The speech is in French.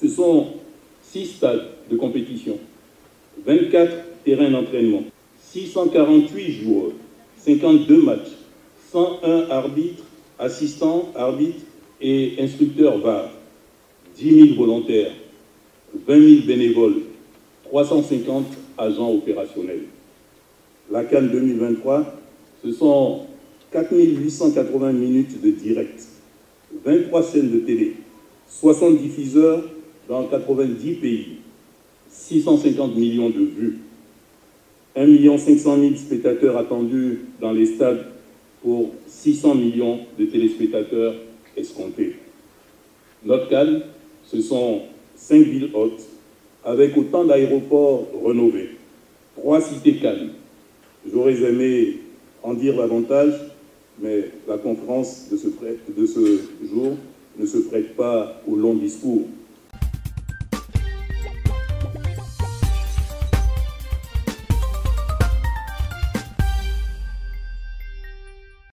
Ce sont 6 stades de compétition, 24 terrains d'entraînement, 648 joueurs, 52 matchs, 101 arbitres, assistants, arbitres et instructeurs VAR, 10 000 volontaires, 20 000 bénévoles, 350 agents opérationnels. La Cannes 2023, ce sont 4 880 minutes de direct, 23 chaînes de télé, 60 diffuseurs dans 90 pays, 650 millions de vues, 1 500 000 spectateurs attendus dans les stades pour 600 millions de téléspectateurs escomptés. Notre Cannes, ce sont 5 villes hautes avec autant d'aéroports rénovés, trois cités calmes. J'aurais aimé en dire davantage, mais la conférence de ce, de ce jour ne se prête pas au long discours.